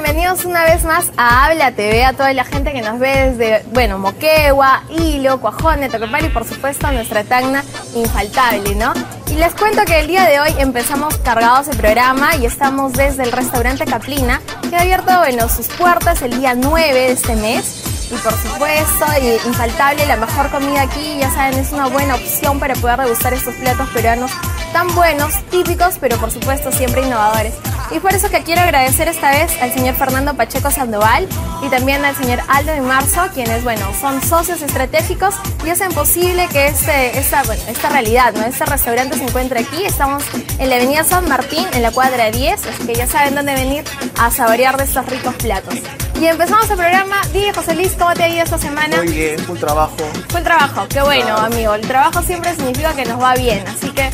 Bienvenidos una vez más a Habla TV, a toda la gente que nos ve desde, bueno, Moquegua, Hilo, Cuajone, Tocopal y por supuesto nuestra tagna infaltable, ¿no? Y les cuento que el día de hoy empezamos cargados el programa y estamos desde el restaurante Caplina, que ha abierto, bueno, sus puertas el día 9 de este mes. Y por supuesto, infaltable, la mejor comida aquí, ya saben, es una buena opción para poder degustar estos platos peruanos tan buenos, típicos, pero por supuesto siempre innovadores. Y por eso que quiero agradecer esta vez al señor Fernando Pacheco Sandoval y también al señor Aldo de Marzo, quienes, bueno, son socios estratégicos y hacen posible que este, esta, bueno, esta realidad, ¿no? Este restaurante se encuentre aquí. Estamos en la avenida San Martín, en la cuadra 10, así que ya saben dónde venir a saborear de estos ricos platos. Y empezamos el programa. Dije, José Luis, ¿cómo te ha ido esta semana? Muy bien, full trabajo. Full trabajo, qué bueno, amigo. El trabajo siempre significa que nos va bien, así que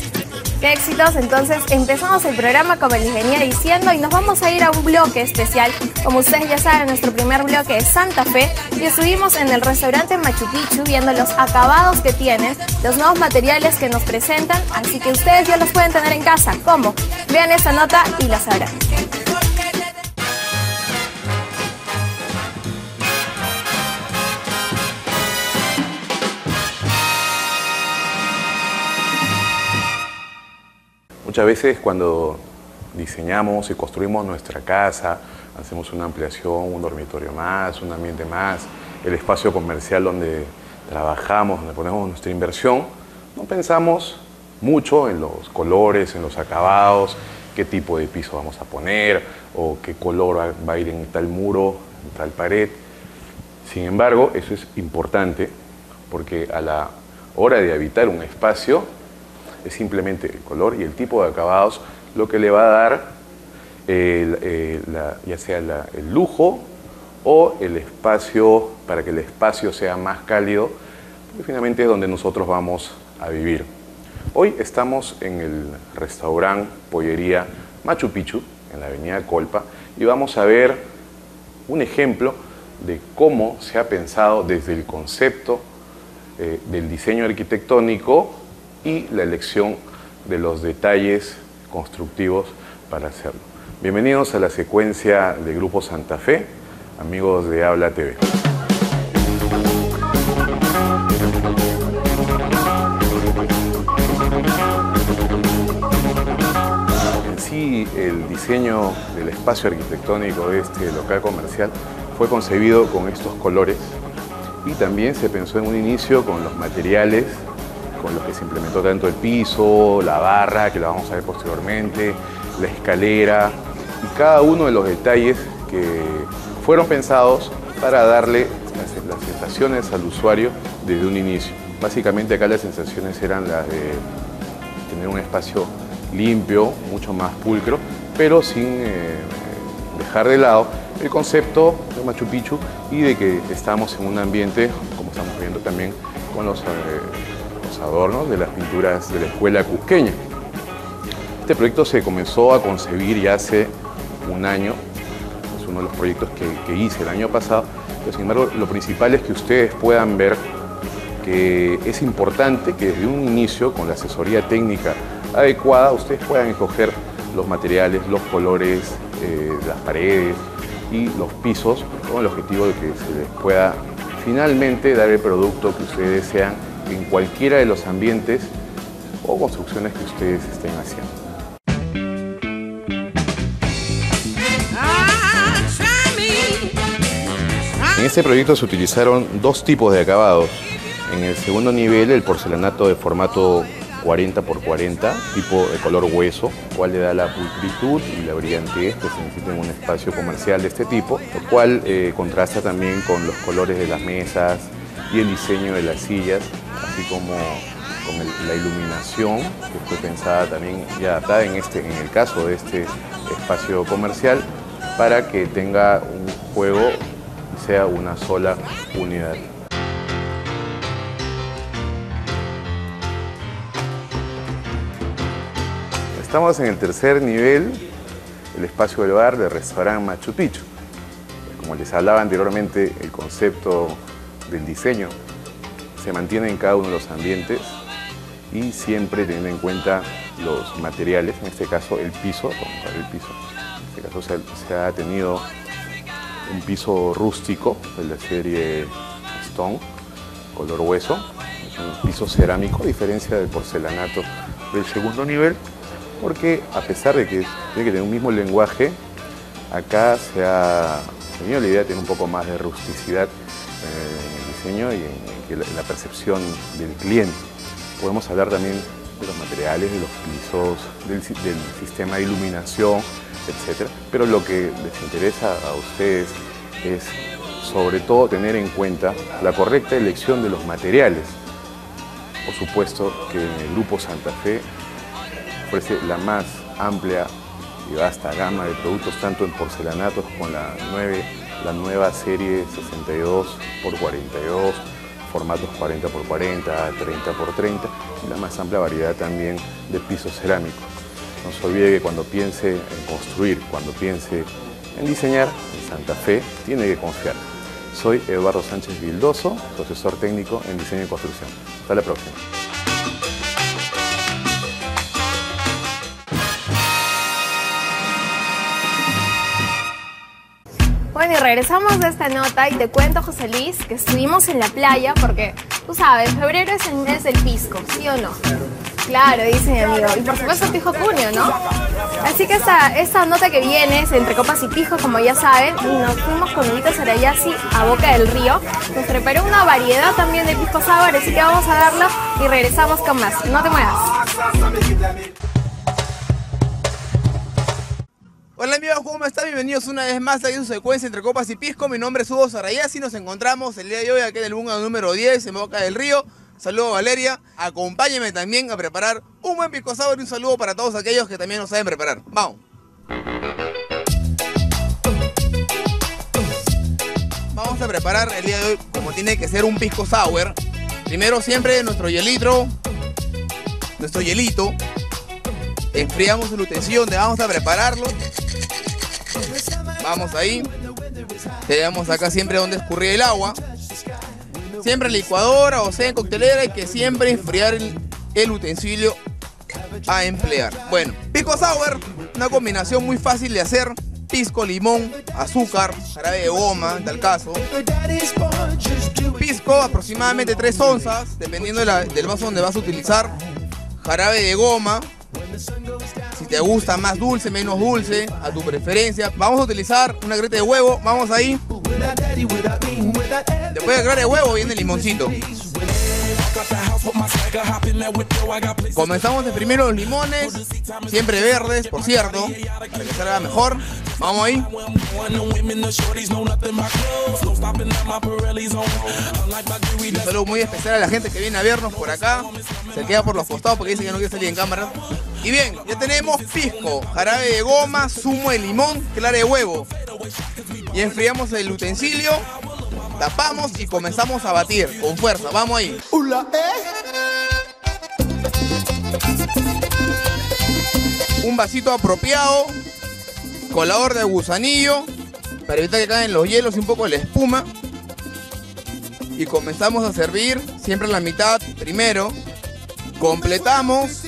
qué éxitos. Entonces empezamos el programa como les venía diciendo y nos vamos a ir a un bloque especial. Como ustedes ya saben, nuestro primer bloque es Santa Fe y estuvimos en el restaurante Machu Picchu viendo los acabados que tienen, los nuevos materiales que nos presentan, así que ustedes ya los pueden tener en casa. ¿Cómo? Vean esta nota y la sabrán. Muchas veces cuando diseñamos y construimos nuestra casa, hacemos una ampliación, un dormitorio más, un ambiente más, el espacio comercial donde trabajamos, donde ponemos nuestra inversión, no pensamos mucho en los colores, en los acabados, qué tipo de piso vamos a poner o qué color va a ir en tal muro, en tal pared. Sin embargo, eso es importante porque a la hora de habitar un espacio es simplemente el color y el tipo de acabados lo que le va a dar eh, ya sea el lujo o el espacio para que el espacio sea más cálido, porque finalmente es donde nosotros vamos a vivir. Hoy estamos en el restaurante Pollería Machu Picchu, en la avenida Colpa, y vamos a ver un ejemplo de cómo se ha pensado desde el concepto eh, del diseño arquitectónico y la elección de los detalles constructivos para hacerlo. Bienvenidos a la secuencia de Grupo Santa Fe, amigos de Habla TV. En sí, el diseño del espacio arquitectónico de este local comercial fue concebido con estos colores y también se pensó en un inicio con los materiales con los que se implementó tanto el piso, la barra, que la vamos a ver posteriormente, la escalera y cada uno de los detalles que fueron pensados para darle las, sensaciones al usuario desde un inicio. Básicamente acá las sensaciones eran las de tener un espacio limpio, mucho más pulcro, pero sin eh, dejar de lado el concepto de Machu Picchu y de que estamos en un ambiente, como estamos viendo también con los... Eh, adornos de las pinturas de la escuela cusqueña. Este proyecto se comenzó a concebir ya hace un año, es uno de los proyectos que, hice el año pasado, pero sin embargo lo principal es que ustedes puedan ver que es importante que desde un inicio, con la asesoría técnica adecuada, ustedes puedan escoger los materiales, los colores, eh, las paredes y los pisos con el objetivo de que se les pueda finalmente dar el producto que ustedes desean en cualquiera de los ambientes o construcciones que ustedes estén haciendo. En este proyecto se utilizaron dos tipos de acabados. En el segundo nivel, el porcelanato de formato 40 x 40, tipo de color hueso, cual le da la pulcritud y la brillantez que se necesita en un espacio comercial de este tipo, lo cual eh, contrasta también con los colores de las mesas y el diseño de las sillas, así como con la iluminación que fue pensada también y adaptada en, este, en el caso de este espacio comercial para que tenga un juego y sea una sola unidad. Estamos en el tercer nivel, el espacio del bar del restaurante Machu Picchu. Como les hablaba anteriormente, el concepto del diseño se mantiene en cada uno de los ambientes y siempre teniendo en cuenta los materiales, en este caso el piso. En este caso se, ha tenido un piso rústico de la serie Stone, color hueso. Es un piso cerámico, a diferencia del porcelanato del segundo nivel, porque a pesar de que tiene que tener un mismo lenguaje, acá se ha tenido la idea de tener un poco más de rusticidad eh, en el diseño y en, la, percepción del cliente. Podemos hablar también de los materiales, de los pisos, del, sistema de iluminación, etc. Pero lo que les interesa a ustedes es sobre todo tener en cuenta la correcta elección de los materiales. Por supuesto que el Grupo Santa Fe ofrece la más amplia y vasta gama de productos, tanto en porcelanatos como la, la nueva serie 62 x 42, formatos 40 x 40, 30 x 30 y la más amplia variedad también de pisos cerámicos. No se olvide que cuando piense en construir, cuando piense en diseñar, en Santa Fe tiene que confiar. Soy Eduardo Sánchez Vildoso, profesor técnico en diseño y construcción. Hasta la próxima. Y regresamos de esta nota y te cuento, José Luis, que estuvimos en la playa porque, tú sabes, febrero es el mes del pisco, ¿sí o no? Claro, dice mi amigo. Y por supuesto Pijo Junio, ¿no? Así que esta, esta nota que viene es entre copas y pijo, como ya saben, y nos fuimos con Lito Sarayasi a Boca del Río. Nos preparó una variedad también de pisco sour, así que vamos a darlo y regresamos con más. No te muevas. Hola amigos, ¿cómo están? Bienvenidos una vez más a su secuencia entre copas y pisco. Mi nombre es Hugo Sarayasi y nos encontramos el día de hoy aquí en el bunga número 10 en Boca del Río. Saludos Valeria. Acompáñenme también a preparar un buen pico y un saludo para todos aquellos que también lo saben preparar. Vamos. Vamos a preparar el día de hoy como tiene que ser un pisco sour. Primero siempre nuestro hielito, nuestro hielito. Enfriamos el utensilio donde vamos a prepararlo. Vamos ahí. Tenemos acá siempre donde escurrir el agua. Siempre licuadora o sea en coctelera hay que siempre enfriar el, utensilio a emplear. Bueno, pisco sour, una combinación muy fácil de hacer. Pisco, limón, azúcar, jarabe de goma, en tal caso. Pisco, aproximadamente 3 onzas, dependiendo del vaso donde vas a utilizar. Jarabe de goma, te gusta más dulce, menos dulce, a tu preferencia. Vamos a utilizar una greta de huevo, vamos ahí. Después de greta de huevo viene el limoncito. Comenzamos de primero los limones, siempre verdes, por cierto, para que salga mejor. Vamos ahí. Un saludo muy especial a la gente que viene a vernos por acá. Se queda por los costados porque dice que no quiere salir en cámara. Y bien, ya tenemos pisco, jarabe de goma, zumo de limón, clara de huevo. Y enfriamos el utensilio, tapamos y comenzamos a batir con fuerza. Vamos ahí. Un vasito apropiado, colador de gusanillo, para evitar que caigan los hielos y un poco de la espuma. Y comenzamos a servir siempre en la mitad primero. Completamos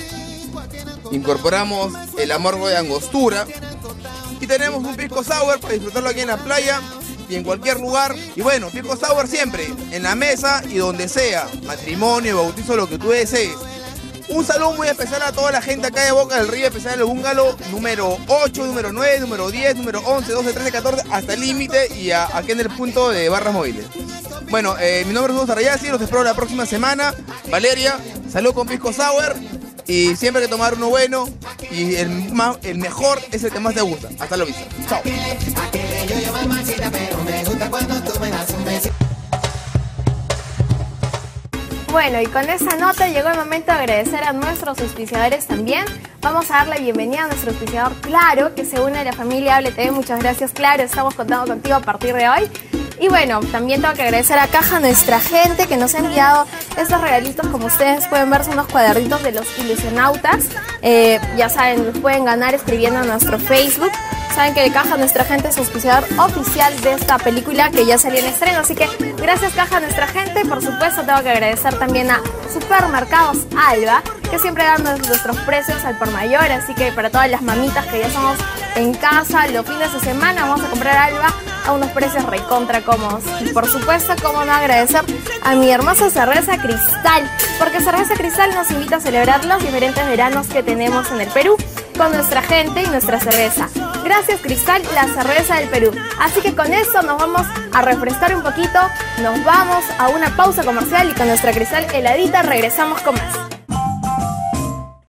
incorporamos el amargo de angostura y tenemos un pisco sour para disfrutarlo aquí en la playa y en cualquier lugar. Y bueno, pisco sour siempre, en la mesa y donde sea, matrimonio, bautizo, lo que tú desees. Un saludo muy especial a toda la gente acá de Boca del Río, especial el bungalow número 8, número 9, número 10, número 11, 12, 13, 14, hasta el límite y aquí en el punto de barras móviles. Bueno, eh, mi nombre es Hugo Sarayasi, los espero la próxima semana. Valeria, salud con Pisco Sour y siempre hay que tomar uno bueno y el, el mejor es el que más te gusta. Hasta la vista. Chao. Bueno, y con esa nota llegó el momento de agradecer a nuestros auspiciadores también. Vamos a dar la bienvenida a nuestro auspiciador Claro, que se une a la familia Hable TV. Muchas gracias, Claro. Estamos contando contigo a partir de hoy. Y bueno, también tengo que agradecer a Caja, nuestra gente que nos ha enviado estos regalitos. Como ustedes pueden ver, son unos cuadernitos de los ilusionautas. Eh, ya saben, los pueden ganar escribiendo a nuestro Facebook. Saben que Caja, nuestra gente, es auspiciador oficial de esta película que ya salió en estreno. Así que gracias, Caja, nuestra gente. Por supuesto, tengo que agradecer también a Supermercados Alba, que siempre dan nuestros precios al por mayor. Así que para todas las mamitas que ya somos en casa los fines de semana. Vamos a comprar alba a unos precios recontra cómodos. Y por supuesto, cómo no agradecer a mi hermosa cerveza Cristal, porque Cerveza Cristal nos invita a celebrar los diferentes veranos que tenemos en el Perú con nuestra gente y nuestra cerveza. Gracias Cristal, la cerveza del Perú. Así que con eso nos vamos a refrescar un poquito, nos vamos a una pausa comercial y con nuestra Cristal heladita regresamos con más.